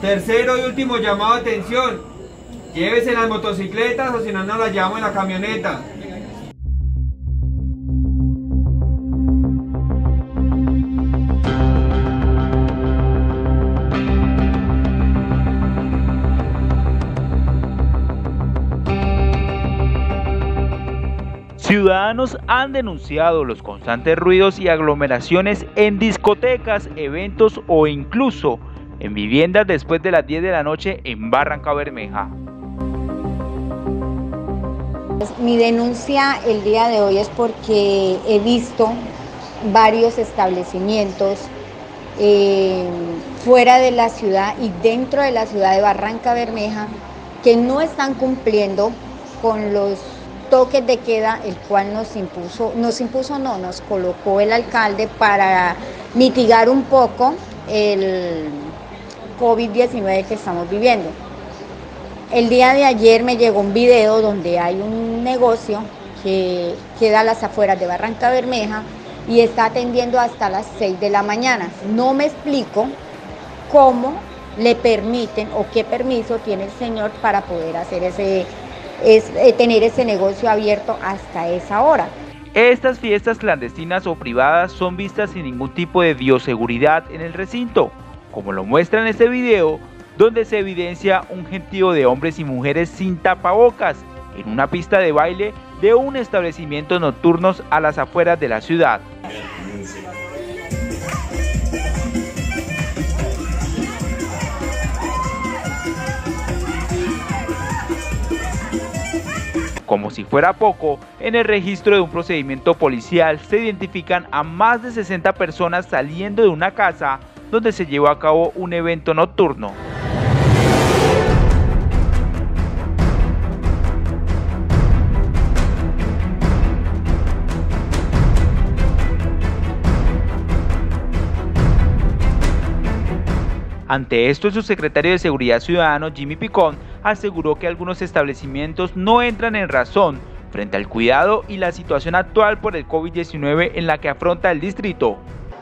Tercero y último llamado de atención. Llévese las motocicletas o si no, no las llevamos en la camioneta. Ciudadanos han denunciado los constantes ruidos y aglomeraciones en discotecas, eventos o incluso en viviendas después de las 10 de la noche en Barranca Bermeja. Mi denuncia el día de hoy es porque he visto varios establecimientos eh, fuera de la ciudad y dentro de la ciudad de Barranca Bermeja que no están cumpliendo con los toques de queda, el cual nos impuso, nos impuso no, nos colocó el alcalde para mitigar un poco el COVID-19 que estamos viviendo. El día de ayer me llegó un video donde hay un negocio que queda a las afueras de Barranca Bermeja y está atendiendo hasta las 6 de la mañana. No me explico cómo le permiten o qué permiso tiene el señor para poder hacer ese es eh, tener ese negocio abierto hasta esa hora. Estas fiestas clandestinas o privadas son vistas sin ningún tipo de bioseguridad en el recinto, como lo muestra en este video, donde se evidencia un gentío de hombres y mujeres sin tapabocas en una pista de baile de un establecimiento nocturnos a las afueras de la ciudad. Como si fuera poco, en el registro de un procedimiento policial se identifican a más de 60 personas saliendo de una casa donde se llevó a cabo un evento nocturno. Ante esto, el subsecretario de Seguridad Ciudadano, Jimmy Picón, aseguró que algunos establecimientos no entran en razón frente al cuidado y la situación actual por el COVID-19 en la que afronta el distrito.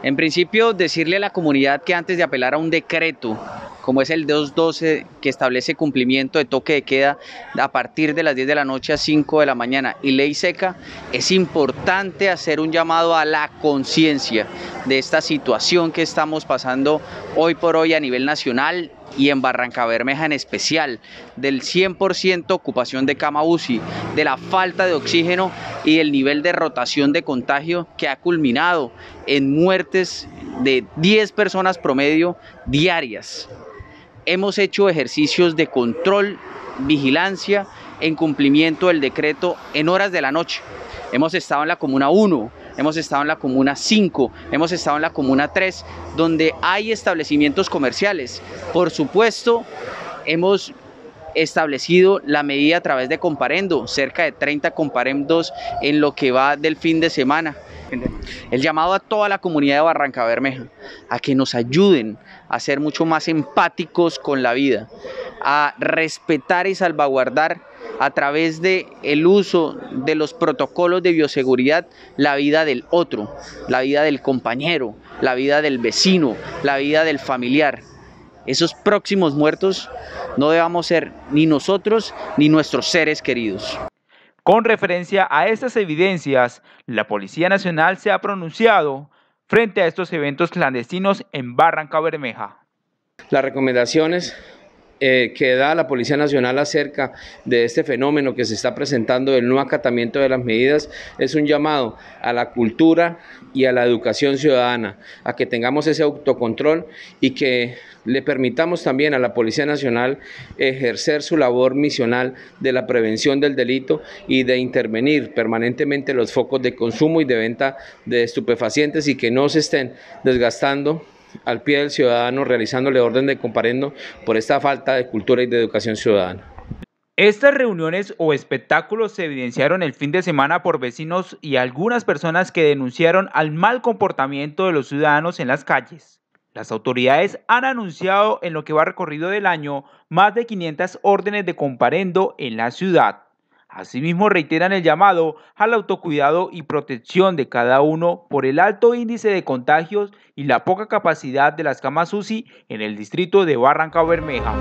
En principio, decirle a la comunidad que antes de apelar a un decreto como es el 212 que establece cumplimiento de toque de queda a partir de las 10 de la noche a 5 de la mañana. Y ley seca, es importante hacer un llamado a la conciencia de esta situación que estamos pasando hoy por hoy a nivel nacional y en Barranca Bermeja en especial, del 100% ocupación de cama UCI, de la falta de oxígeno y el nivel de rotación de contagio que ha culminado en muertes de 10 personas promedio diarias hemos hecho ejercicios de control, vigilancia en cumplimiento del decreto en horas de la noche. Hemos estado en la comuna 1, hemos estado en la comuna 5, hemos estado en la comuna 3, donde hay establecimientos comerciales. Por supuesto, hemos establecido la medida a través de comparendo, cerca de 30 comparendos en lo que va del fin de semana. El llamado a toda la comunidad de Barranca Bermeja a que nos ayuden a ser mucho más empáticos con la vida, a respetar y salvaguardar a través de el uso de los protocolos de bioseguridad la vida del otro, la vida del compañero, la vida del vecino, la vida del familiar. Esos próximos muertos no debamos ser ni nosotros ni nuestros seres queridos. Con referencia a estas evidencias, la Policía Nacional se ha pronunciado frente a estos eventos clandestinos en Barranca Bermeja. Las recomendaciones eh, que da la Policía Nacional acerca de este fenómeno que se está presentando del no acatamiento de las medidas es un llamado a la cultura y a la educación ciudadana, a que tengamos ese autocontrol y que le permitamos también a la Policía Nacional ejercer su labor misional de la prevención del delito y de intervenir permanentemente los focos de consumo y de venta de estupefacientes y que no se estén desgastando al pie del ciudadano realizándole orden de comparendo por esta falta de cultura y de educación ciudadana. Estas reuniones o espectáculos se evidenciaron el fin de semana por vecinos y algunas personas que denunciaron al mal comportamiento de los ciudadanos en las calles. Las autoridades han anunciado en lo que va recorrido del año más de 500 órdenes de comparendo en la ciudad. Asimismo, reiteran el llamado al autocuidado y protección de cada uno por el alto índice de contagios y la poca capacidad de las camas UCI en el distrito de Barranca Bermeja.